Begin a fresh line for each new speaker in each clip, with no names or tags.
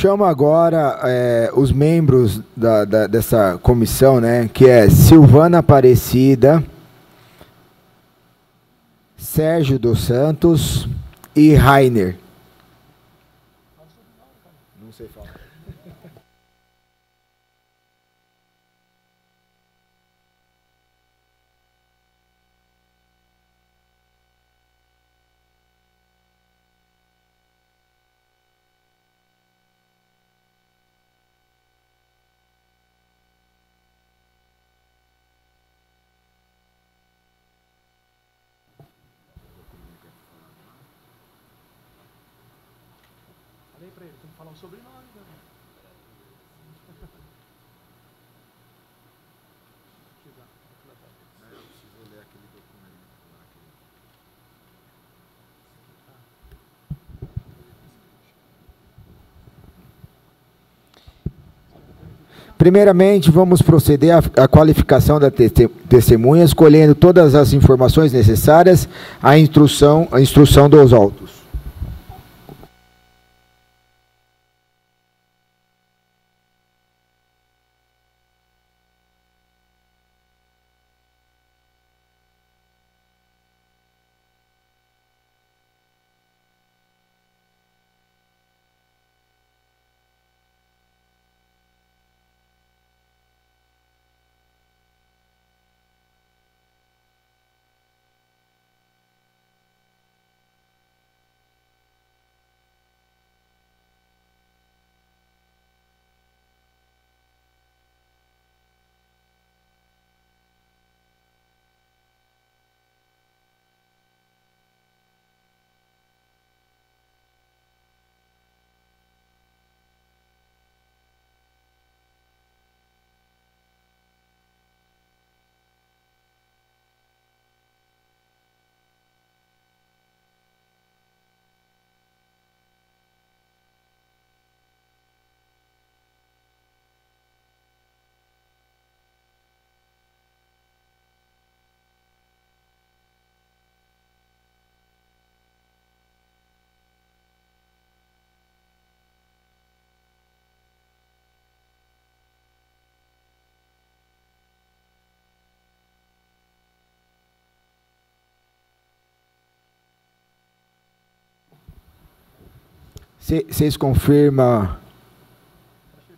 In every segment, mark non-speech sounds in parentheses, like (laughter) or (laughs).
Chamo agora é, os membros da, da, dessa comissão, né, que é Silvana Aparecida, Sérgio dos Santos e Rainer. Não sei falar.
Falei para ele, tem que falar o sobrenome. Né?
Primeiramente, vamos proceder à, qualificação da teste- testemunha, escolhendo todas as informações necessárias à instrução, à instrução dos autos. Cê- Vocês confirmam.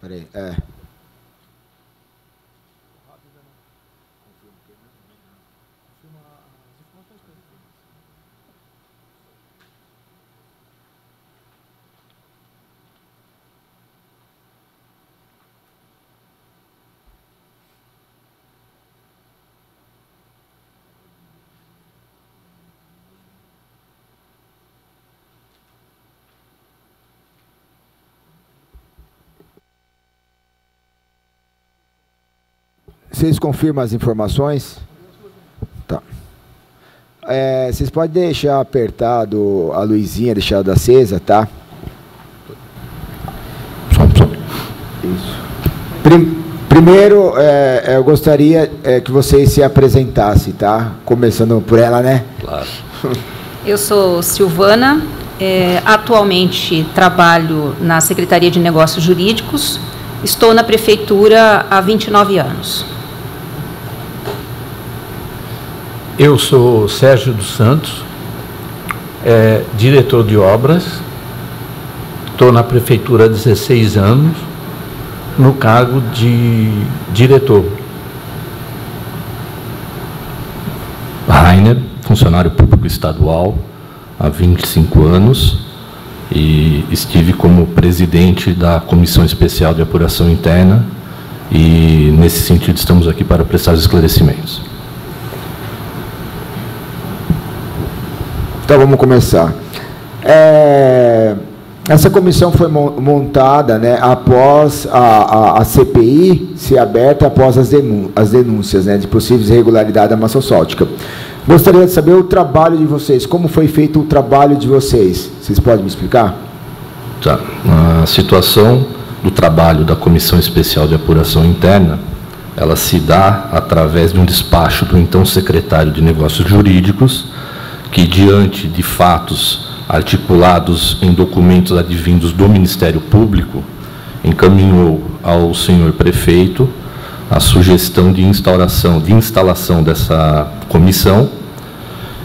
Peraí, é. Vocês confirmam as informações? Tá. É, vocês podem deixar apertado a luzinha, deixada acesa, tá? Isso. Prim- primeiro, é, eu gostaria é, que vocês se apresentassem, tá? Começando por ela, né?
Claro. (laughs)
Eu sou Silvana, eh, atualmente trabalho na Secretaria de Negócios Jurídicos, estou na Prefeitura há 29 anos.
Eu sou Sérgio dos Santos, é, diretor de obras, estou na prefeitura há 16 anos, no cargo de diretor.
Rainer, funcionário público estadual há 25 anos e estive como presidente da Comissão Especial de Apuração Interna e, nesse sentido, estamos aqui para prestar os esclarecimentos.
Então vamos começar. É, essa comissão foi mon- montada né, após a, a- a CPI ser aberta após as denúncias né, de possíveis irregularidades da maçossótica. Gostaria de saber o trabalho de vocês, como foi feito o trabalho de vocês. Vocês podem me explicar?
Tá. A situação do trabalho da Comissão Especial de Apuração Interna, ela se dá através de um despacho do então secretário de Negócios Jurídicos, que diante de fatos articulados em documentos advindos do Ministério Público, encaminhou ao senhor prefeito a sugestão de instauração, de instalação dessa comissão,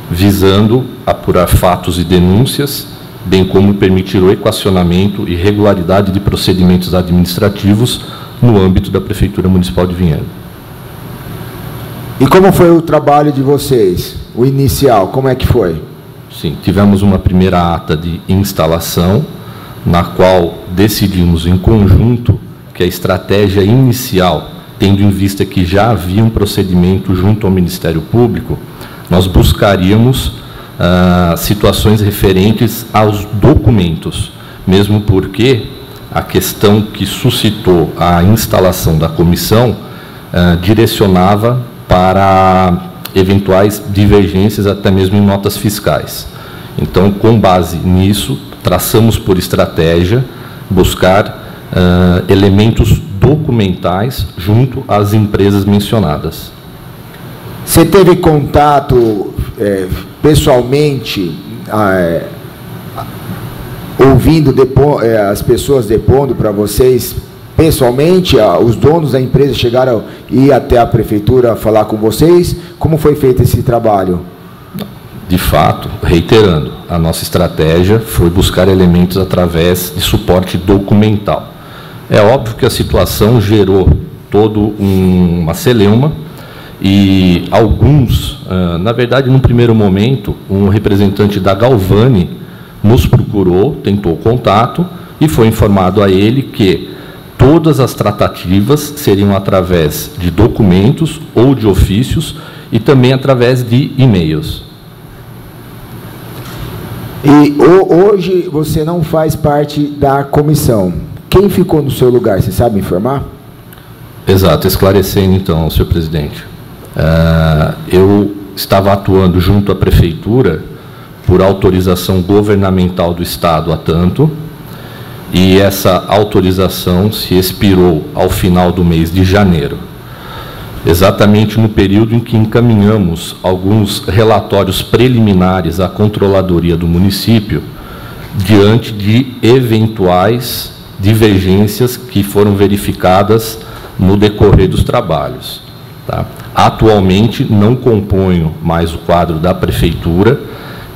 visando apurar fatos e denúncias, bem como permitir o equacionamento e regularidade de procedimentos administrativos no âmbito da Prefeitura Municipal de Vinhedo.
E como foi o trabalho de vocês? O inicial, como é que foi?
Sim, tivemos uma primeira ata de instalação, na qual decidimos em conjunto que a estratégia inicial, tendo em vista que já havia um procedimento junto ao Ministério Público, nós buscaríamos ah, situações referentes aos documentos, mesmo porque a questão que suscitou a instalação da comissão ah, direcionava para eventuais divergências, até mesmo em notas fiscais. Então, com base nisso, traçamos por estratégia buscar uh, elementos documentais junto às empresas mencionadas.
Você teve contato é, pessoalmente, é, ouvindo depo, é, as pessoas depondo para vocês pessoalmente, os donos da empresa chegaram ir até a prefeitura falar com vocês? Como foi feito esse trabalho?
De fato, reiterando, a nossa estratégia foi buscar elementos através de suporte documental. É óbvio que a situação gerou todo um, uma celeuma e alguns, ah, na verdade, num primeiro momento, um representante da Galvani nos procurou, tentou contato e foi informado a ele que Todas as tratativas seriam através de documentos ou de ofícios e também através de e-mails.
E hoje você não faz parte da comissão. Quem ficou no seu lugar, você sabe informar?
Exato, esclarecendo então, senhor presidente. Uh, eu estava atuando junto à prefeitura por autorização governamental do Estado a tanto, e essa autorização se expirou ao final do mês de janeiro, exatamente no período em que encaminhamos alguns relatórios preliminares à controladoria do município diante de eventuais divergências que foram verificadas no decorrer dos trabalhos. Tá? Atualmente não componho mais o quadro da prefeitura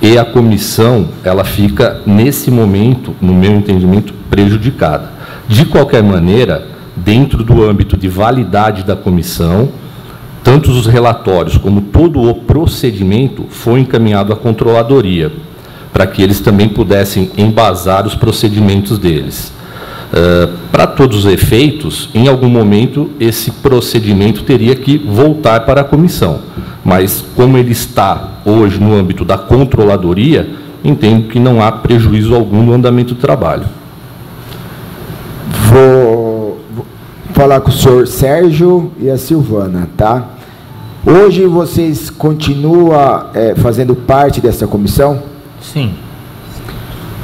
e a comissão ela fica nesse momento, no meu entendimento, prejudicada. De qualquer maneira, dentro do âmbito de validade da comissão, tanto os relatórios como todo o procedimento foi encaminhado à controladoria, para que eles também pudessem embasar os procedimentos deles. Uh, para todos os efeitos, em algum momento esse procedimento teria que voltar para a comissão, mas como ele está hoje no âmbito da controladoria, entendo que não há prejuízo algum no andamento do trabalho.
Vou, falar com o senhor Sérgio e a Silvana, tá? Hoje vocês continuam é, fazendo parte dessa comissão?
Sim.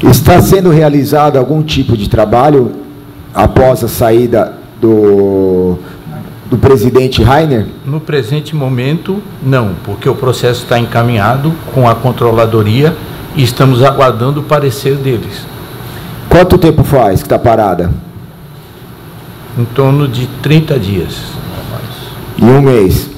Está sendo realizado algum tipo de trabalho após a saída do, do presidente Rainer?
No presente momento, não, porque o processo está encaminhado com a controladoria e estamos aguardando o parecer deles.
Quanto tempo faz que está parada?
em torno de 30 dias.
E um mês.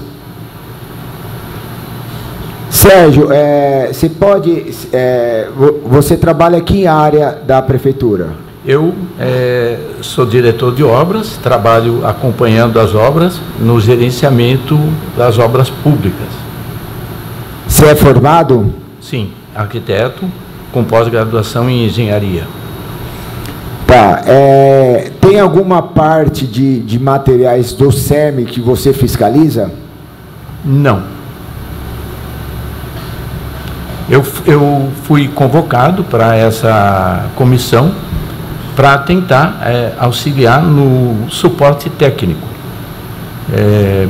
Sérgio, é, você pode. É, você trabalha aqui em área da prefeitura?
Eu é, sou diretor de obras, trabalho acompanhando as obras no gerenciamento das obras públicas.
Você é formado?
Sim, arquiteto com pós-graduação em engenharia.
Tá. É, tem alguma parte de, de materiais do SEMI que você fiscaliza?
Não. Eu, eu fui convocado para essa comissão para tentar é, auxiliar no suporte técnico. É,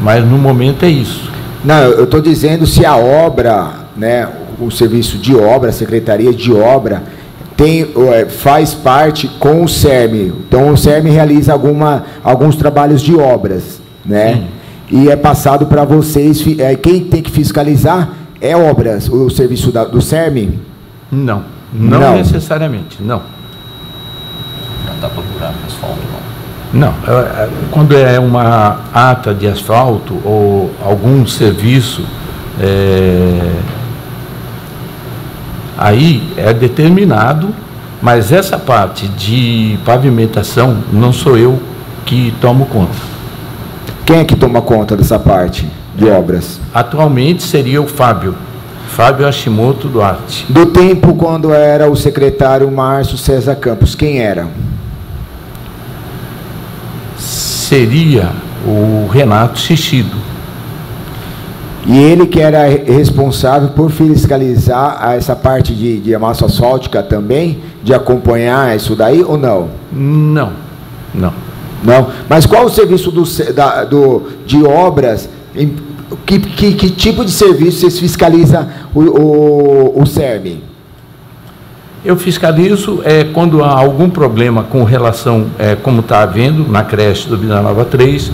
mas no momento é isso.
Não, eu estou dizendo se a obra, né, o serviço de obra, a secretaria de obra, tem, é, faz parte com o CERM. Então, o CERM realiza alguma, alguns trabalhos de obras, né? E é passado para vocês, é, quem tem que fiscalizar é obras, o serviço da, do CERM?
Não, não,
Não.
necessariamente, não.
Não dá para asfalto, não.
Não, é, é, quando é uma ata de asfalto ou algum serviço, é, aí é determinado, mas essa parte de pavimentação não sou eu que tomo conta.
Quem é que toma conta dessa parte de obras?
Atualmente seria o Fábio, Fábio Hashimoto Duarte.
Do tempo quando era o secretário Márcio César Campos, quem era?
Seria o Renato Xixido.
E ele que era re- responsável por fiscalizar essa parte de, de massa asfáltica também, de acompanhar isso daí ou não?
Não, não.
Não. Mas qual o serviço do, da- do- de obras? em- que, que- que tipo de serviço vocês fiscalizam o, o, o CERM?
Eu fiscalizo é, quando há algum problema com relação, é, como está havendo na creche do Vila Nova 3,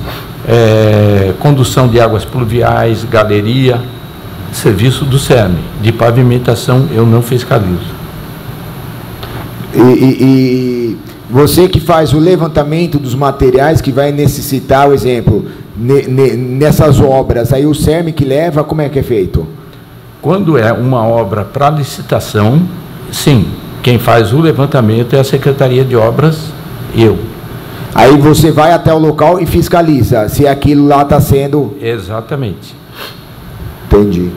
é, condução de águas pluviais, galeria, serviço do CERN. De pavimentação eu não fiscalizo.
E, e- e você que faz o levantamento dos materiais que vai necessitar, o exemplo, nessas obras, aí o CERM que leva, como é que é feito?
Quando é uma obra para licitação, sim, quem faz o levantamento é a Secretaria de Obras, eu.
Aí você vai até o local e fiscaliza se aquilo lá está sendo.
Exatamente.
Entendi.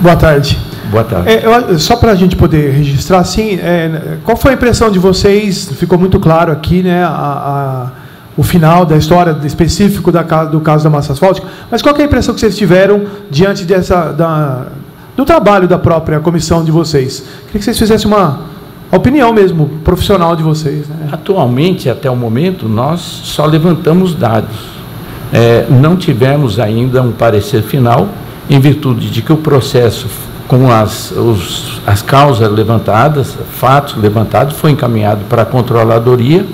Boa tarde.
Boa tarde.
É, eu- só para a gente poder registrar, assim, é, qual foi a impressão de vocês? Ficou muito claro aqui, né, a- a- o final da história específico da, do caso da massa asfáltica, mas qual que é a impressão que vocês tiveram diante dessa, da, do trabalho da própria comissão de vocês? Queria que vocês fizessem uma opinião mesmo, profissional de vocês. Né?
Atualmente, até o momento, nós só levantamos dados. É, não tivemos ainda um parecer final, em virtude de que o processo, com as, os- as causas levantadas, fatos levantados, foi encaminhado para a controladoria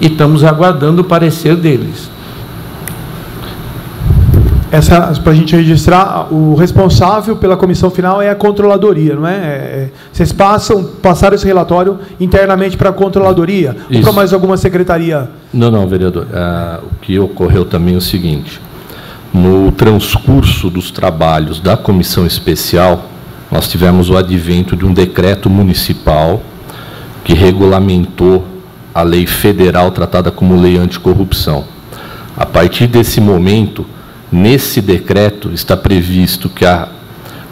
e estamos aguardando o parecer deles.
Essa, para a gente registrar, o responsável pela comissão final é a controladoria, não é? É, é, vocês passam, passaram esse relatório internamente para a controladoria ou
Isso.
para mais alguma secretaria?
Não, não, vereador. Ah, o que ocorreu também é o seguinte: no transcurso dos trabalhos da comissão especial, nós tivemos o advento de um decreto municipal que regulamentou a lei federal tratada como lei anticorrupção. A partir desse momento, nesse decreto está previsto que a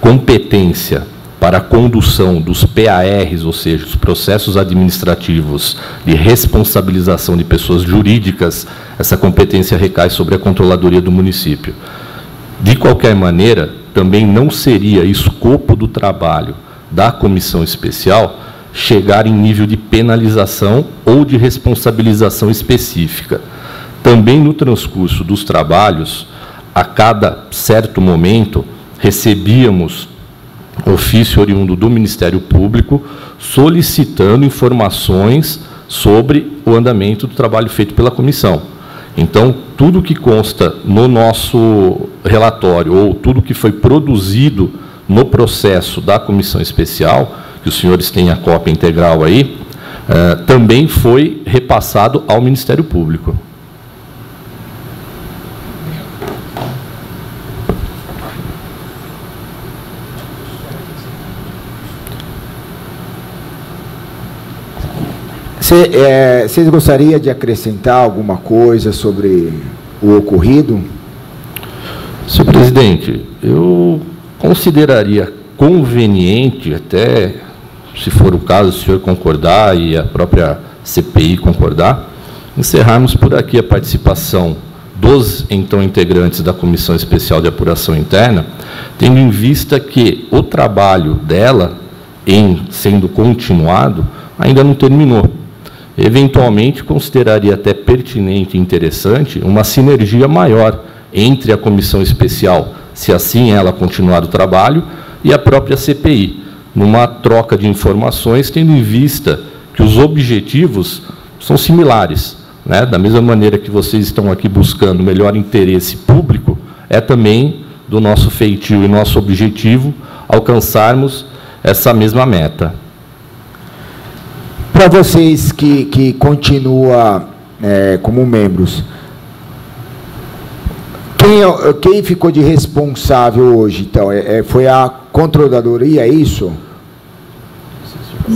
competência para a condução dos PARs, ou seja, os processos administrativos de responsabilização de pessoas jurídicas, essa competência recai sobre a controladoria do município. De qualquer maneira, também não seria escopo do trabalho da comissão especial chegar em nível de penalização ou de responsabilização específica. Também no transcurso dos trabalhos, a cada certo momento, recebíamos ofício oriundo do Ministério Público solicitando informações sobre o andamento do trabalho feito pela comissão. Então, tudo que consta no nosso relatório ou tudo que foi produzido no processo da comissão especial, que os senhores têm a cópia integral aí, eh, também foi repassado ao Ministério Público.
Cê, é, Vocês gostariam de acrescentar alguma coisa sobre o ocorrido?
Senhor presidente, eu consideraria conveniente, até se for o caso, o senhor concordar e a própria CPI concordar, encerrarmos por aqui a participação dos então integrantes da Comissão Especial de Apuração Interna, tendo em vista que o trabalho dela, em sendo continuado, ainda não terminou. Eventualmente, consideraria até pertinente e interessante uma sinergia maior entre a comissão especial, se assim ela continuar o trabalho, e a própria CPI, numa troca de informações, tendo em vista que os objetivos são similares. Né? Da mesma maneira que vocês estão aqui buscando melhor interesse público, é também do nosso feitio e nosso objetivo alcançarmos essa mesma meta.
Para vocês que, que continuam é, como membros, quem, é quem ficou de responsável hoje, então? É, é, foi a controladoria, é isso?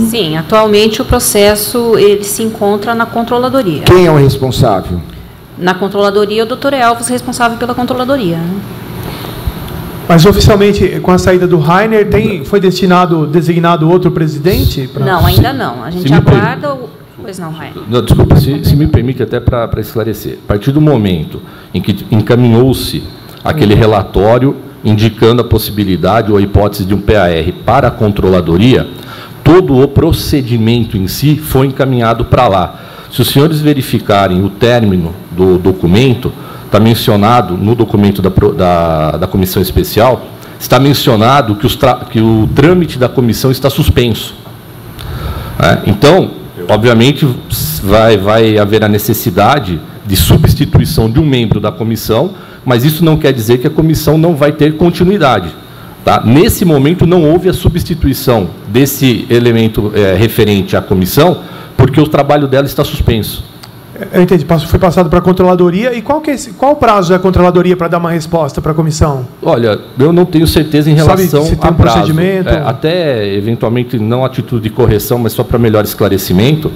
Sim, atualmente o processo ele se encontra na controladoria.
Quem é o responsável?
Na controladoria, o doutor Elvis, responsável pela controladoria.
Mas oficialmente, com a saída do Rainer, tem, foi destinado, designado outro presidente?
Pra... Não, ainda não. A gente aguarda. O... Pois não, Rainer.
Não, desculpa, se, se, me permite até para esclarecer. A partir do momento em que encaminhou-se aquele relatório indicando a possibilidade ou a hipótese de um PAR para a controladoria, todo o procedimento em si foi encaminhado para lá. Se os senhores verificarem o término do documento, está mencionado no documento da, da, da, comissão especial, está mencionado que, os que, o trâmite da comissão está suspenso. É, então, obviamente, vai, vai haver a necessidade de substituição de um membro da comissão, mas isso não quer dizer que a comissão não vai ter continuidade. Tá? Nesse momento, não houve a substituição desse elemento é, referente à comissão, porque o trabalho dela está suspenso.
Eu entendi. Foi passado para a controladoria. E qual, que é esse, qual o prazo da controladoria para dar uma resposta para a comissão?
Olha, eu não tenho certeza em relação
Sabe, se tem
a
um prazo. procedimento. É,
até, eventualmente, não atitude de correção, mas só para melhor esclarecimento,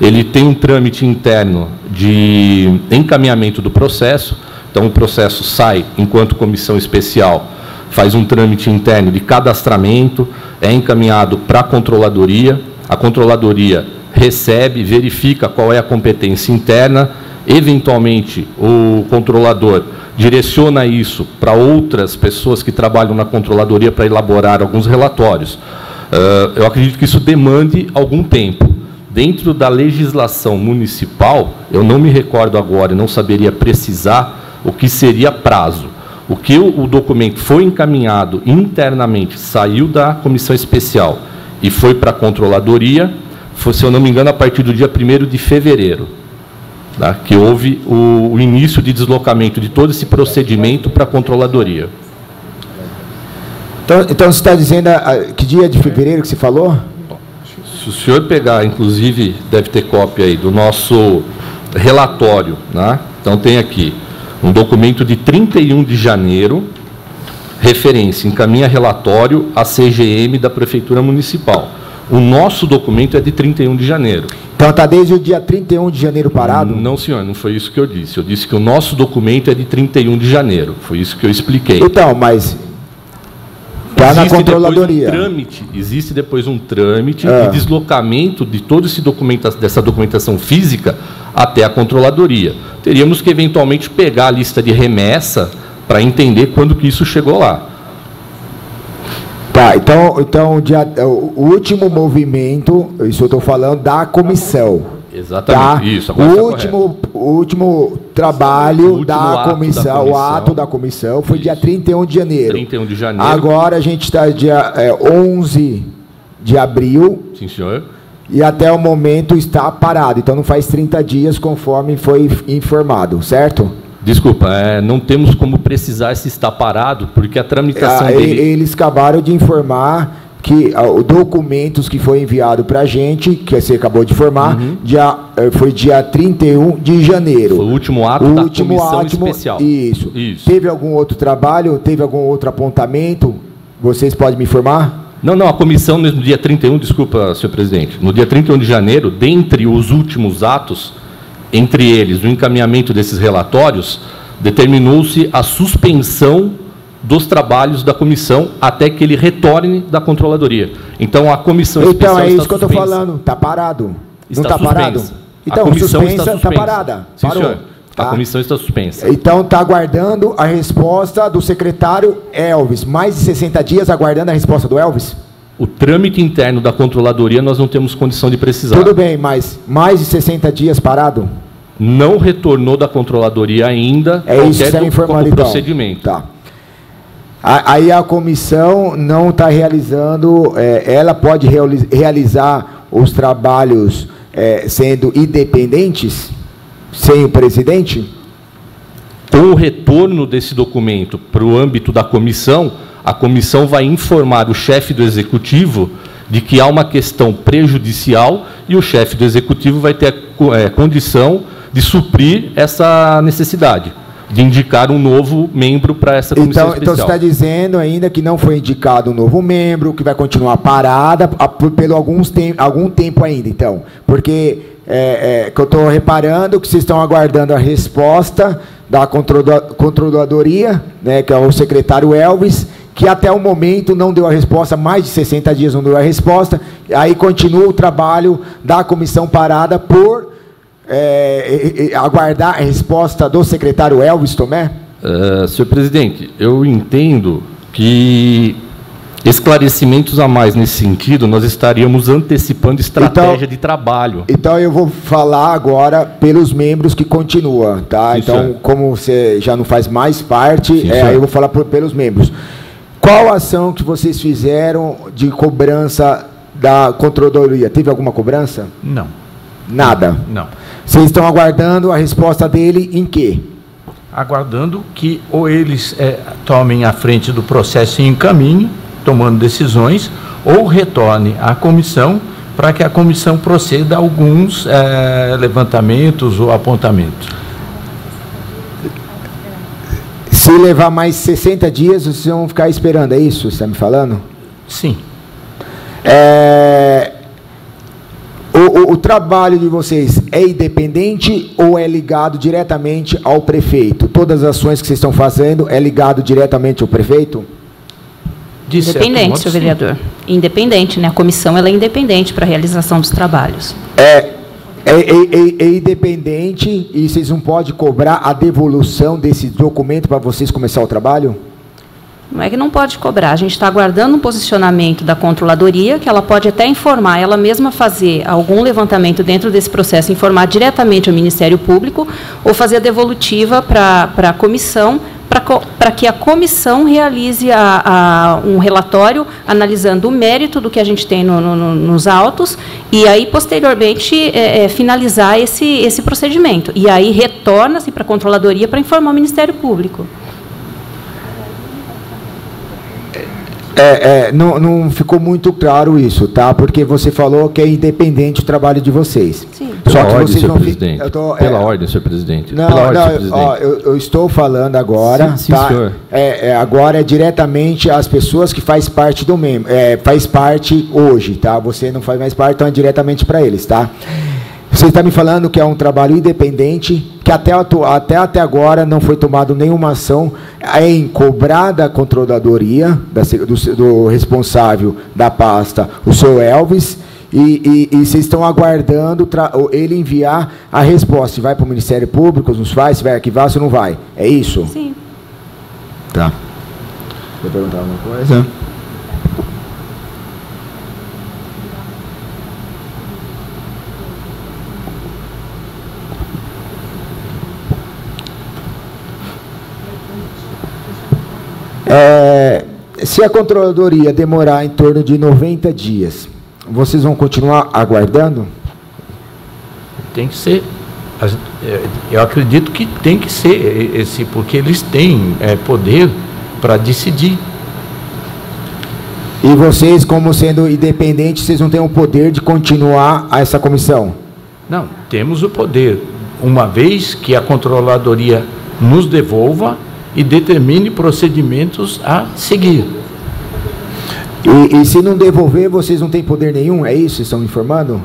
ele tem um trâmite interno de encaminhamento do processo. Então, o processo sai enquanto comissão especial faz um trâmite interno de cadastramento, é encaminhado para a controladoria, a controladoria recebe, verifica qual é a competência interna, eventualmente o controlador direciona isso para outras pessoas que trabalham na controladoria para elaborar alguns relatórios. Uh, eu acredito que isso demande algum tempo. Dentro da legislação municipal, eu não me recordo agora, não saberia precisar o que seria prazo. O que o documento foi encaminhado internamente, saiu da comissão especial e foi para a controladoria, foi, se eu não me engano, a partir do dia 1 de fevereiro, tá? que houve o, o início de deslocamento de todo esse procedimento para a controladoria.
Então, então você está dizendo a, a, que dia de fevereiro que você falou?
Se o senhor pegar, inclusive, deve ter cópia aí do nosso relatório, né? então tem aqui um documento de 31 de janeiro, referência, encaminha relatório à CGM da Prefeitura Municipal. O nosso documento é de 31 de janeiro.
Então está desde o dia 31 de janeiro parado?
Não, senhor, não foi isso que eu disse. Eu disse que o nosso documento é de 31 de janeiro. Foi isso que eu expliquei.
Então, mas Está na controladoria.
Um trâmite, existe depois um trâmite é. de deslocamento de toda documenta dessa documentação física até a controladoria. Teríamos que eventualmente pegar a lista de remessa para entender quando que isso chegou lá.
Tá, então, então o último movimento, isso eu estou falando da comissão.
Exatamente, tá? isso.
O último, o último trabalho o da, comissão, da, comissão, o ato da comissão, foi isso. dia 31 de janeiro.
31 de janeiro.
Agora a gente está dia é, 11 de abril.
Sim, senhor.
E até o momento está parado. Então não faz 30 dias conforme foi informado, certo?
Desculpa, é, não temos como precisar se está parado, porque a tramitação
ah, dele... Eles acabaram de informar que uh, documentos que foi enviado para a gente, que você acabou de informar, uhum. dia, uh, foi dia 31 de janeiro. Foi
o último ato
o
da
último
comissão
ato,
especial.
Isso. isso. Teve algum outro trabalho? Teve algum outro apontamento? Vocês podem me informar?
Não, não, a comissão no dia 31, desculpa, senhor presidente, no dia 31 de janeiro, dentre os últimos atos, entre eles o encaminhamento desses relatórios, determinou-se a suspensão dos trabalhos da comissão até que ele retorne da controladoria. Então a comissão
então, é isso que eu estou falando. Está parado.
Está
Não está parado?
Então, a comissão suspensa, está, suspensa. está parada. Sim, Parou. senhor. Tá? A comissão está suspensa.
Então está aguardando a resposta do secretário Elvis. Mais de 60 dias aguardando a resposta do Elvis?
O trâmite interno da controladoria nós não temos condição de precisar.
Tudo bem, mas mais de 60 dias parado?
Não retornou da controladoria ainda.
É isso informando então.
procedimento.
Tá. Aí a comissão não está realizando, é, ela pode realizar os trabalhos é, sendo independentes, sem o presidente?
com o retorno desse documento para o âmbito da comissão, a comissão vai informar o chefe do executivo de que há uma questão prejudicial e o chefe do executivo vai ter a é, condição de suprir essa necessidade, de indicar um novo membro para essa comissão
então, Então, você está dizendo ainda que não foi indicado um novo membro, que vai continuar parada por, pelo alguns tem, algum tempo ainda, então. Porque é, é, que eu estou reparando que vocês estão aguardando a resposta da controladoria, né, que é o secretário Elvis, que até o momento não deu a resposta, mais de 60 dias não deu a resposta, aí continua o trabalho da comissão parada por é, aguardar a resposta do secretário Elvis Tomé?
Uh, senhor presidente, eu entendo que esclarecimentos a mais nesse sentido, nós estaríamos antecipando estratégia então, de trabalho.
Então eu vou falar agora pelos membros que continuam, tá? Sim, então, senhor. como você já não faz mais parte, Sim, é, eu vou falar por, pelos membros. Qual ação que vocês fizeram de cobrança da controladoria? Teve alguma cobrança?
Não.
Nada?
Não.
Vocês estão aguardando a resposta dele em quê?
Aguardando que ou eles é, tomem a frente do processo e encaminhem, tomando decisões, ou retorne à comissão para que a comissão proceda a alguns é, levantamentos ou apontamentos.
Se levar mais 60 dias, vocês vão ficar esperando, é isso que você está me falando?
Sim.
É, o, o, trabalho de vocês é independente ou é ligado diretamente ao prefeito? Todas as ações que vocês estão fazendo é ligado diretamente ao prefeito?
De independente, senhor vereador. Independente, né? A comissão ela é independente para a realização dos trabalhos.
É, é, é, é, é, independente e vocês não podem cobrar a devolução desse documento para vocês começar o trabalho?
Não é que não pode cobrar, a gente está aguardando um posicionamento da controladoria, que ela pode até informar, ela mesma fazer algum levantamento dentro desse processo, informar diretamente ao Ministério Público, ou fazer a devolutiva para a comissão para que a comissão realize a, a, um relatório analisando o mérito do que a gente tem no, no, nos autos e aí, posteriormente, é, é, finalizar esse, esse procedimento. E aí retorna-se para a controladoria para informar o Ministério Público.
É, é, não, não, ficou muito claro isso, tá? Porque você falou que é independente o trabalho de vocês.
Sim. Só Pela que ordem, vocês não presidente. Tô, Pela é, ordem, senhor presidente.
Não,
Pela
ordem,
não,
presidente. Ó, eu, eu, estou falando agora,
sim, sim,
tá?
Senhor.
É, é, agora é diretamente as pessoas que faz parte do membro, é, faz parte hoje, tá? Você não faz mais parte, então é diretamente para eles, tá? Você está me falando que é um trabalho independente, que até, até, até agora não foi tomado nenhuma ação em cobrar da controladoria, da, do, do, responsável da pasta, o seu Elvis, e, e, e vocês estão aguardando ele enviar a resposta. Se vai para o Ministério Público, nos faz, se vai arquivar, se não vai. É isso?
Sim.
Tá. Quer perguntar alguma coisa? É, se a controladoria demorar em torno de 90 dias, vocês vão continuar aguardando?
Tem que ser. É, eu acredito que tem que ser esse, porque eles têm é, poder para decidir.
E vocês, como sendo independentes, vocês não têm o poder de continuar a essa comissão?
Não, temos o poder. Uma vez que a controladoria nos devolva, e determine procedimentos a seguir.
E, e, se não devolver, vocês não têm poder nenhum? É isso? Estão informando?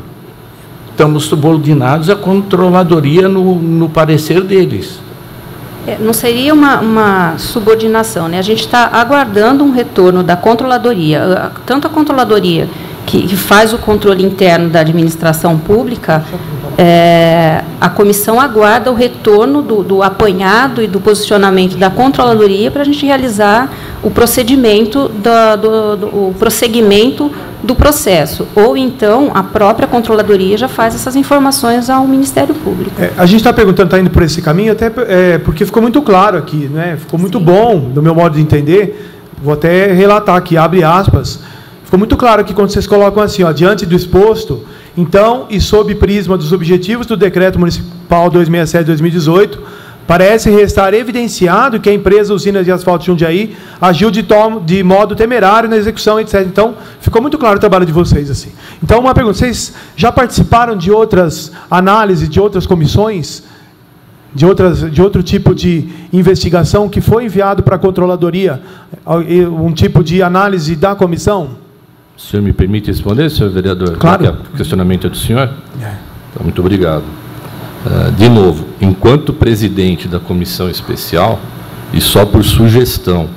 Estamos subordinados à controladoria no, no parecer deles.
É, não seria uma, uma, subordinação, né? A gente está aguardando um retorno da controladoria, tanto a controladoria que, que faz o controle interno da administração pública, é, a comissão aguarda o retorno do, do, apanhado e do posicionamento da controladoria para a gente realizar o procedimento, da, do, do, o prosseguimento do processo. Ou então a própria controladoria já faz essas informações ao Ministério Público.
É, a gente está perguntando, está indo por esse caminho, até é, porque ficou muito claro aqui, né? ficou muito Sim. bom, do meu modo de entender. Vou até relatar aqui, abre aspas. Ficou muito claro que quando vocês colocam assim, ó, diante do exposto, então, e sob prisma dos objetivos do Decreto Municipal 267-2018, Parece restar evidenciado que a empresa Usinas de Asfalto Jundiaí agiu de, tom, de modo temerário na execução, etc. Então, ficou muito claro o trabalho de vocês. assim. Então, uma pergunta: vocês já participaram de outras análises, de outras comissões? de, outras, de outro tipo de investigação que foi enviado para a controladoria, um tipo de análise da comissão?
O senhor me permite responder, senhor vereador?
Claro.
Que O questionamento é do senhor?
É.
Então, muito obrigado. Uh, de novo, enquanto presidente da comissão especial, e só por sugestão,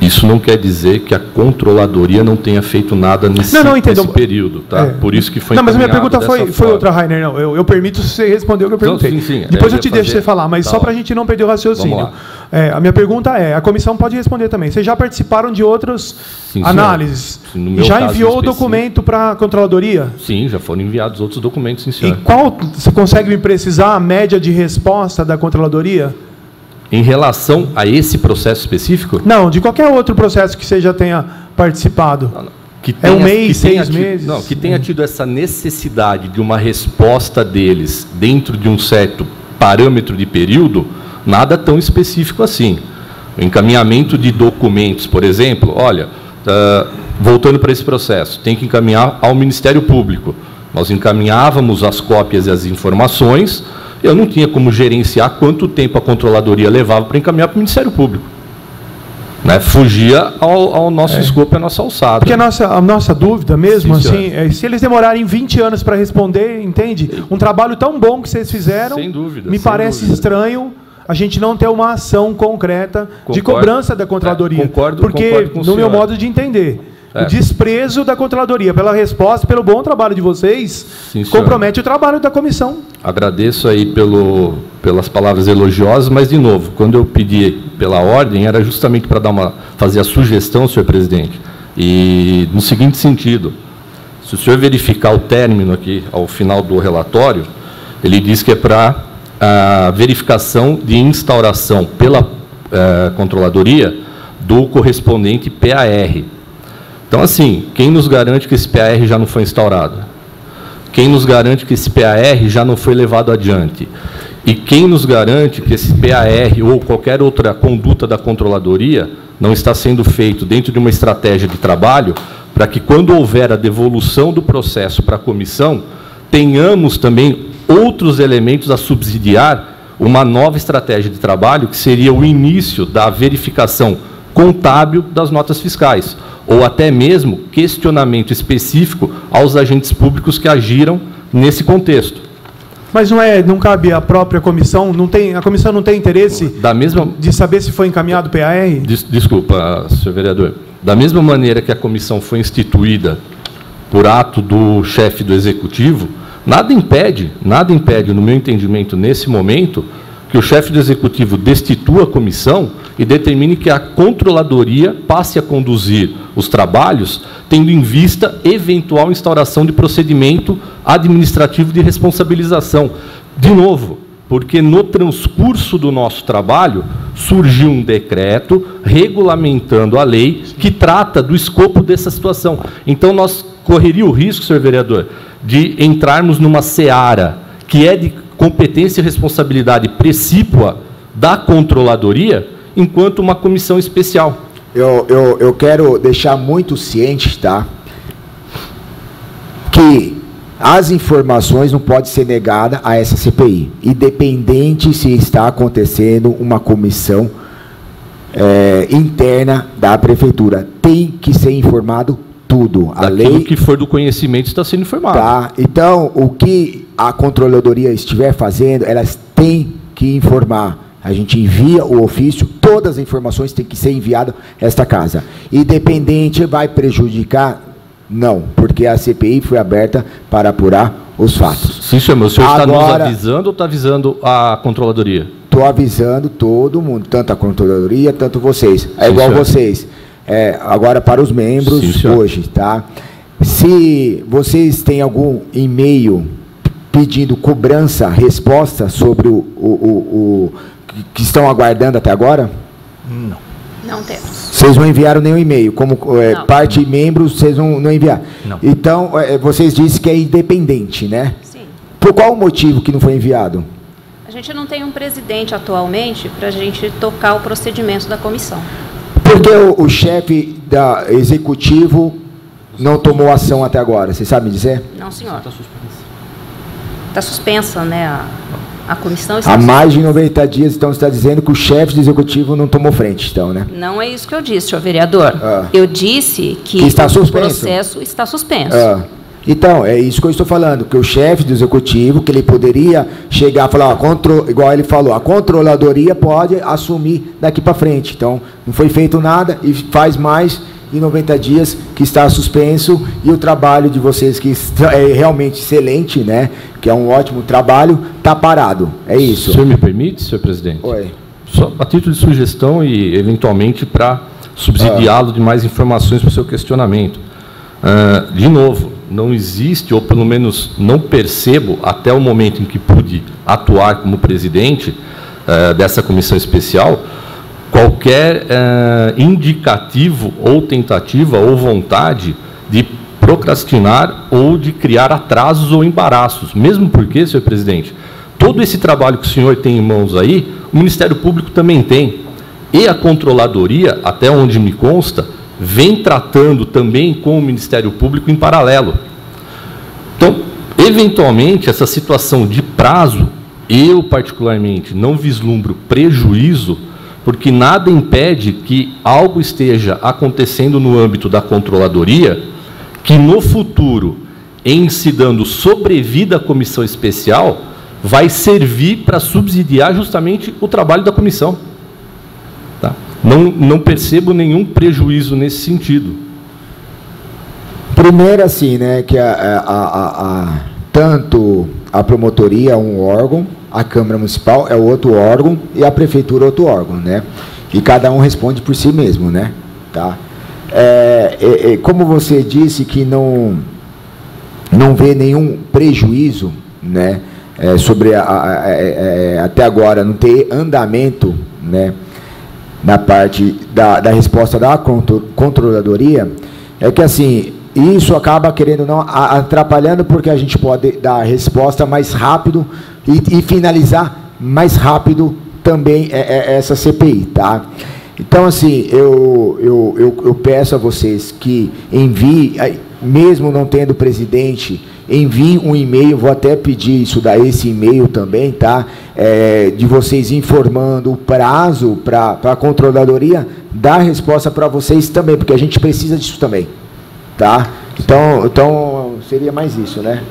isso não quer dizer que a controladoria não tenha feito nada nesse,
não, não,
nesse período, tá?
É.
Por isso que foi
Não, mas a minha pergunta foi, foi outra, Rainer. Não, eu, eu permito você responder o que eu perguntei.
Não, sim, sim.
Depois
É,
eu te
eu ia
deixo
fazer-
você falar, mas
Tá
só para a gente não perder o raciocínio. É, a minha pergunta é, a comissão pode responder também. Vocês já participaram de outras
Sim,
análises? Já enviou o documento para a controladoria?
Sim, já foram enviados outros documentos, sim,
E
senhor.
qual, você consegue me precisar a média de resposta da controladoria?
Em relação a esse processo específico,
Não, de qualquer outro processo que você já tenha participado.
que
É um
tenha-
mês,
que tenha
seis
tido-
meses?
Não, que tenha tido essa necessidade de uma resposta deles dentro de um certo parâmetro de período, nada tão específico assim. O encaminhamento de documentos, por exemplo, olha, ah, voltando para esse processo, tem que encaminhar ao Ministério Público. Nós encaminhávamos as cópias e as informações, eu não tinha como gerenciar quanto tempo a controladoria levava para encaminhar para o Ministério Público. Né? Fugia ao, ao nosso escopo e à nossa alçada.
É. Porque a nossa, a nossa dúvida mesmo,
Sim,
assim, é se eles demorarem 20 anos para responder, entende? Um trabalho tão bom que vocês fizeram,
Sem dúvida,
me
sem
parece
dúvida.
estranho a gente não ter uma ação concreta de
Concordo.
cobrança da controladoria.
É, concordo-
porque,
concordo
no meu modo de entender,
É.
o desprezo da controladoria pela resposta, pelo bom trabalho de vocês,
Sim,
compromete o trabalho da comissão.
Agradeço aí pelo, pelas palavras elogiosas, mas, de novo, quando eu pedi pela ordem, era justamente para dar uma, fazer a sugestão, senhor presidente, e no seguinte sentido, se o senhor verificar o término aqui, ao final do relatório, ele diz que é para a verificação de instauração pela eh, controladoria do correspondente PAR. Então, assim, quem nos garante que esse PAR já não foi instaurado? Quem nos garante que esse PAR já não foi levado adiante? E quem nos garante que esse PAR ou qualquer outra conduta da controladoria não está sendo feito dentro de uma estratégia de trabalho para que, quando houver a devolução do processo para a comissão, tenhamos também outros elementos a subsidiar uma nova estratégia de trabalho, que seria o início da verificação contábil das notas fiscais, ou até mesmo questionamento específico aos agentes públicos que agiram nesse contexto.
Mas não é, não cabe à própria comissão, não tem, a comissão não tem interesse
Da mesma,
de saber se foi encaminhado o PAR?
Des- Desculpa, senhor vereador. Da mesma maneira que a comissão foi instituída por ato do chefe do executivo, nada impede, nada impede, no meu entendimento, nesse momento, que o chefe do executivo destitua a comissão e determine que a controladoria passe a conduzir os trabalhos, tendo em vista eventual instauração de procedimento administrativo de responsabilização. De novo, porque no transcurso do nosso trabalho surgiu um decreto regulamentando a lei que trata do escopo dessa situação. Então nós correria o risco, senhor vereador, de entrarmos numa seara que é de competência e responsabilidade precípua da controladoria, enquanto uma comissão especial.
Eu, eu, eu quero deixar muito ciente, tá? Que as informações não podem ser negadas a essa CPI, independente se está acontecendo uma comissão eh, interna da prefeitura. Tem que ser informado tudo. A
Daquilo
lei
que for do conhecimento está sendo informado.
Tá. Então, o que a controladoria estiver fazendo, elas têm que informar. A gente envia o ofício, todas as informações têm que ser enviadas a esta casa. Independente vai prejudicar? Não, porque a CPI foi aberta para apurar os fatos.
Sim, senhor, mas o senhor está nos
Agora-
avisando ou está avisando a controladoria?
Estou avisando todo mundo, tanto a controladoria, tanto vocês. É
Sim,
igual
senhor.
vocês. É, agora para os membros
Sim,
hoje, tá? Se vocês têm algum e-mail pedindo cobrança, resposta sobre o, o, o- o- que- estão aguardando até agora,
Não temos.
vocês não enviaram nenhum e-mail. Como é,
Não.
parte membros, vocês não, não enviaram.
Não.
Então, é, vocês dizem que é independente, né?
Sim.
Por qual motivo que não foi enviado?
A gente não tem um presidente atualmente para a gente tocar o procedimento da comissão.
Por que o, o chefe da executivo não tomou ação até agora? Você sabe me dizer?
Não, senhor. Está suspensa. Está suspensa, né? A, a comissão
Há mais de 90 dias, então, você está dizendo que o chefe do executivo não tomou frente, então, né?
Não é isso que eu disse, senhor vereador. Ah. Eu disse que,
que está o suspenso.
processo está suspenso.
Ah. Então, é isso que eu estou falando, que o chefe do executivo, que ele poderia chegar e falar, ó, contro, igual ele falou, a controladoria pode assumir daqui para frente. Então, não foi feito nada e faz mais de 90 dias que está suspenso e o trabalho de vocês que é realmente excelente, né? Que é um ótimo trabalho, está parado. É isso.
O senhor me permite, senhor presidente?
Oi.
Só a título de sugestão e eventualmente para subsidiá-lo ah. de mais informações para o seu questionamento. Uh, de novo, não existe, ou pelo menos não percebo, até o momento em que pude atuar como presidente uh, dessa comissão especial, qualquer uh, indicativo ou tentativa ou vontade de procrastinar ou de criar atrasos ou embaraços. Mesmo porque, senhor presidente, todo esse trabalho que o senhor tem em mãos aí, o Ministério Público também tem. E a controladoria, até onde me consta, vem tratando também com o Ministério Público em paralelo. Então, eventualmente, essa situação de prazo, eu particularmente não vislumbro prejuízo porque nada impede que algo esteja acontecendo no âmbito da controladoria que no futuro, em se dando sobrevida à comissão especial, vai servir para subsidiar justamente o trabalho da comissão. Tá? Não, não percebo nenhum prejuízo nesse sentido.
Primeiro, assim, né, que a, a, a, a tanto a promotoria é um órgão, a Câmara Municipal é outro órgão e a Prefeitura é outro órgão, né? E cada um responde por si mesmo, né? Tá? É, é, é, como você disse que não, não vê nenhum prejuízo, né? É, sobre a, a, a, é, até agora não ter andamento, né? Na parte da, da resposta da controladoria, é que assim isso acaba querendo não atrapalhando porque a gente pode dar a resposta mais rápido e, e finalizar mais rápido também é, é, essa CPI, tá? Então, assim, eu, eu, eu, eu peço a vocês que enviem, mesmo não tendo presidente, enviem um e-mail, vou até pedir isso daí, esse e-mail também, tá? É, de vocês informando o prazo para a controladoria dar resposta para vocês também, porque a gente precisa disso também, tá? Então, então seria mais isso, né?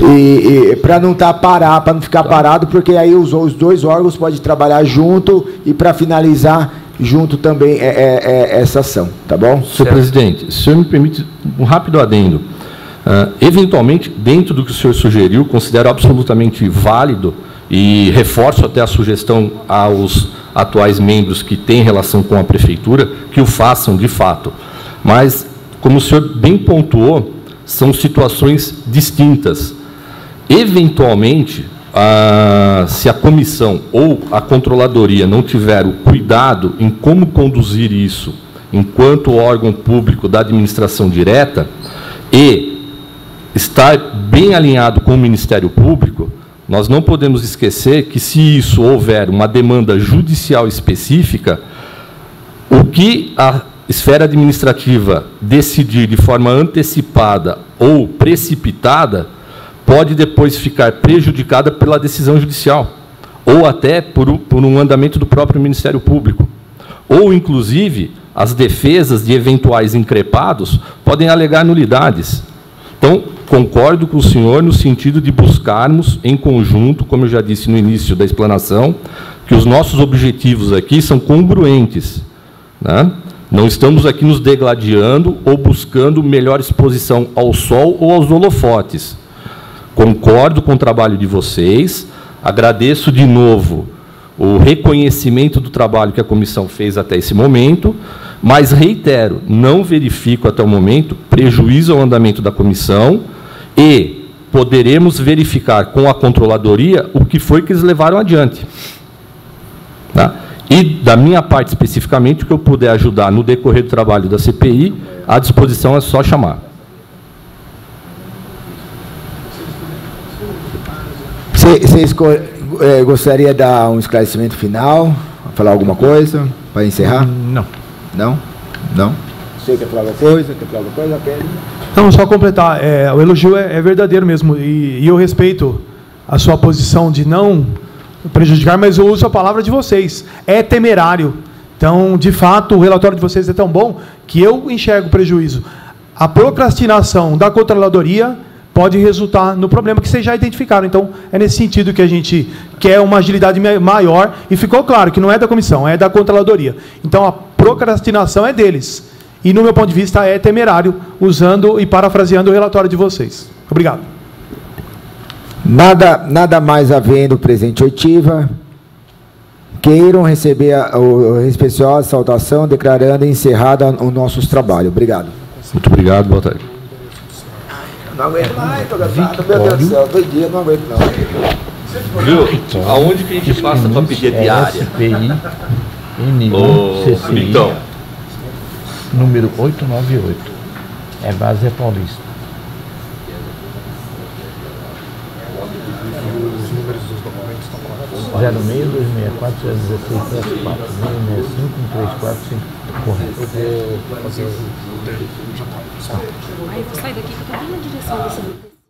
E, e para não tá parar, para não ficar tá. parado, porque aí os, os dois órgãos podem trabalhar junto e para finalizar junto também é, é, é, essa ação, tá bom?
Senhor presidente, se o senhor me permite um rápido adendo. Uh, eventualmente, dentro do que o senhor sugeriu, considero absolutamente válido e reforço até a sugestão aos atuais membros que têm relação com a prefeitura que o façam de fato. Mas, como o senhor bem pontuou, são situações distintas. Eventualmente, a, se a comissão ou a controladoria não tiver o cuidado em como conduzir isso enquanto órgão público da administração direta e estar bem alinhado com o Ministério Público, nós não podemos esquecer que se isso houver uma demanda judicial específica, o que a esfera administrativa decidir de forma antecipada ou precipitada, pode depois ficar prejudicada pela decisão judicial, ou até por, por um andamento do próprio Ministério Público. Ou, inclusive, as defesas de eventuais increpados podem alegar nulidades. Então, concordo com o senhor no sentido de buscarmos, em conjunto, como eu já disse no início da explanação, que os nossos objetivos aqui são congruentes. Né? Não estamos aqui nos degladiando ou buscando melhor exposição ao sol ou aos holofotes. Concordo com o trabalho de vocês, agradeço de novo o reconhecimento do trabalho que a comissão fez até esse momento, mas reitero, não verifico até o momento prejuízo ao andamento da comissão e poderemos verificar com a controladoria o que foi que eles levaram adiante. Tá? E, da minha parte especificamente, o que eu puder ajudar no decorrer do trabalho da CPI, à disposição é só chamar.
Você, eh, gostaria de dar um esclarecimento final, falar alguma coisa para encerrar?
Não.
Não? Não? Você quer falar alguma coisa? Quer falar alguma coisa? Quer?
Não, só completar. é, o elogio é, é verdadeiro mesmo. E, e eu respeito a sua posição de não prejudicar, mas eu uso a palavra de vocês. É temerário. Então, de fato, o relatório de vocês é tão bom que eu enxergo prejuízo. A procrastinação da controladoria pode resultar no problema que vocês já identificaram. Então, é nesse sentido que a gente quer uma agilidade ma- maior e ficou claro que não é da comissão, é da controladoria. Então, a procrastinação é deles. E, no meu ponto de vista, é temerário, usando e parafraseando o relatório de vocês. Obrigado.
Nada, nada mais havendo presente oitiva, queiram receber a, o, a respeitosa saudação, declarando encerrada o nosso trabalho. Obrigado.
Muito obrigado, boa tarde.
Não aguento mais, tô cansado, meu Deus do céu, dois dias, não aguento não.
Viu? Aonde que a gente passa para pedir a diária?
SPI, N1,
Ô,
CCI,
então.
número 898. É base é paulista. Zero meio, dois meia quatro, zero dezesseis, três quatro, meio, meia, cinco, um, três, quatro, cinco, correto.
Aí eu vou sair daqui porque eu tô bem na direção desse.